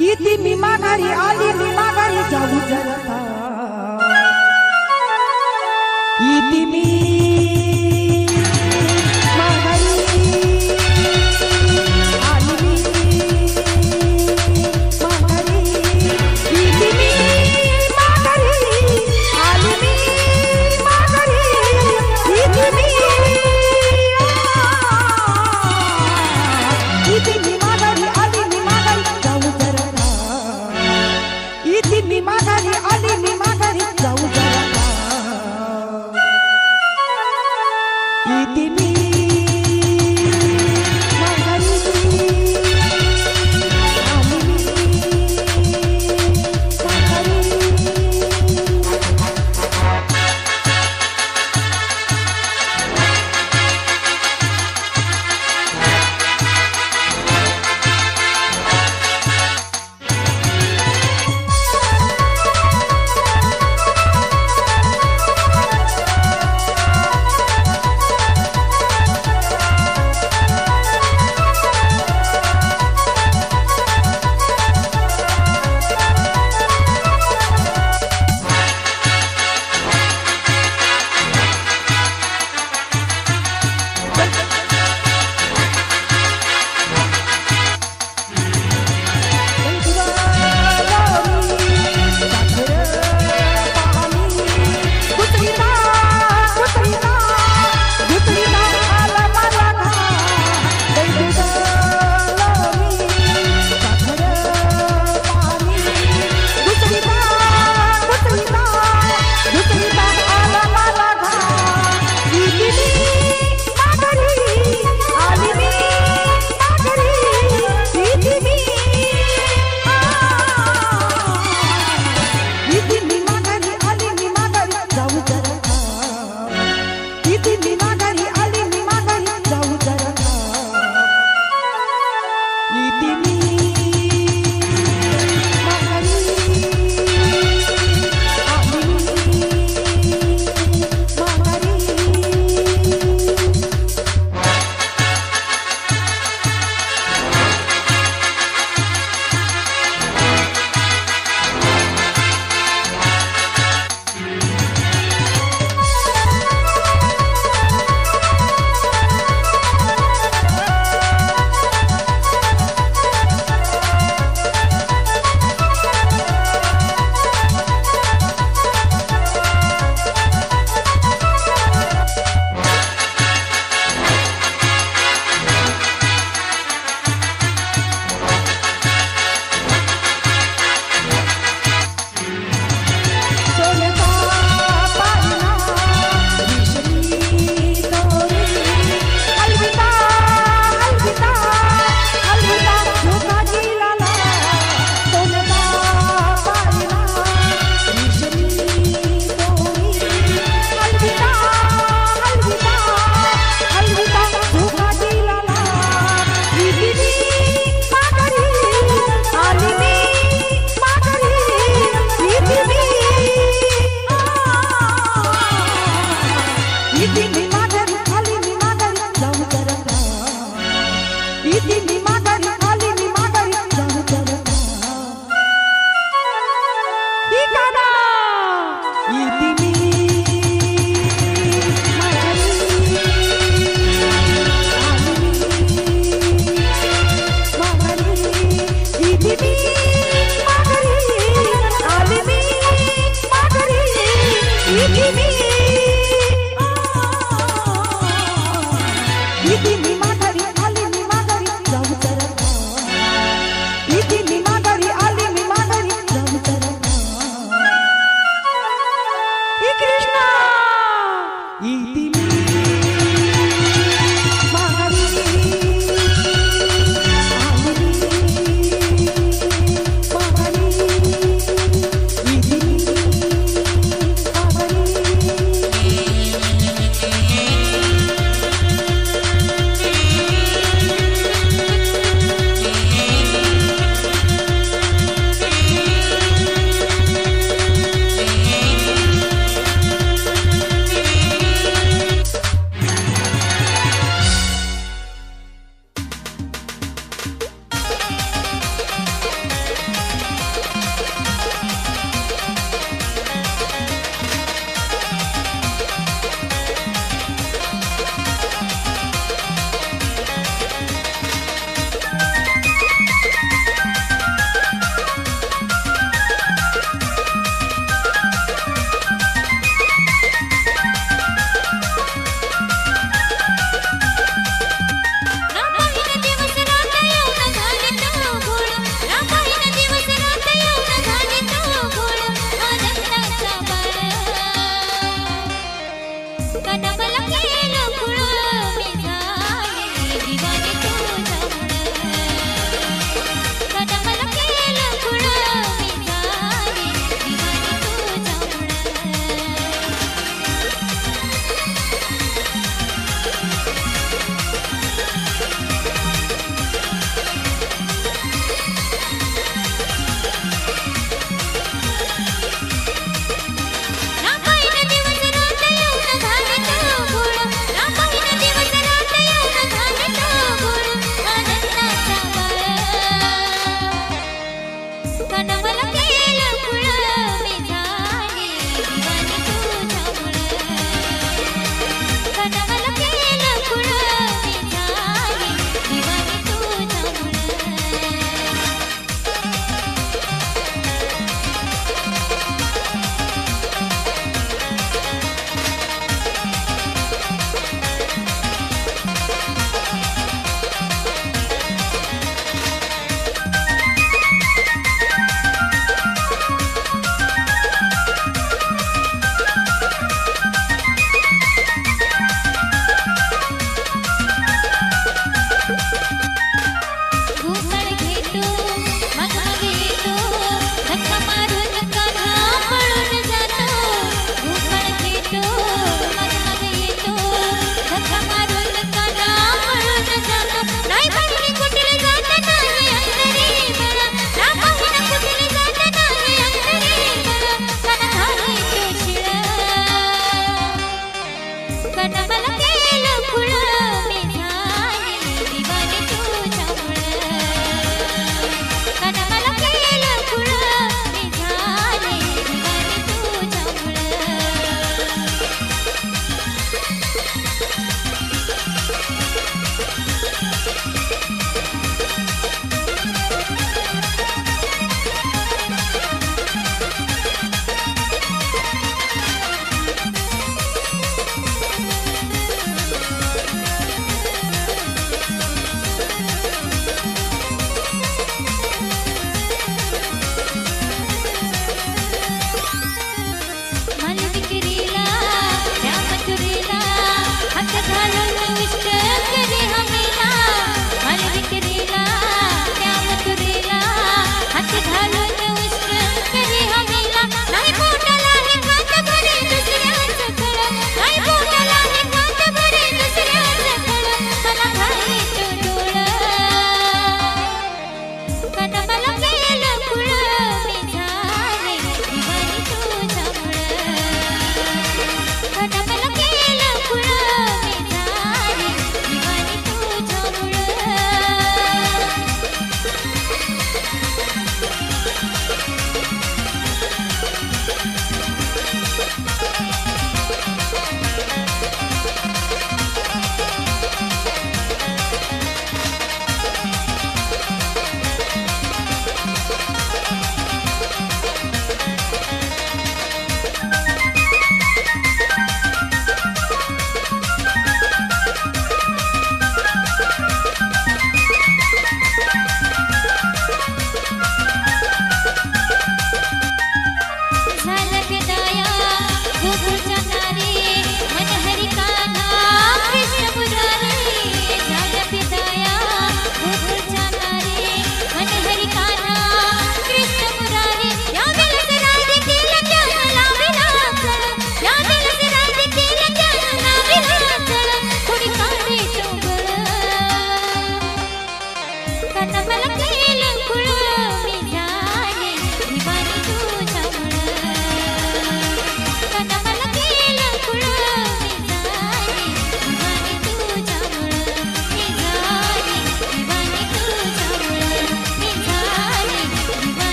आली मी माघारी जाऊ आली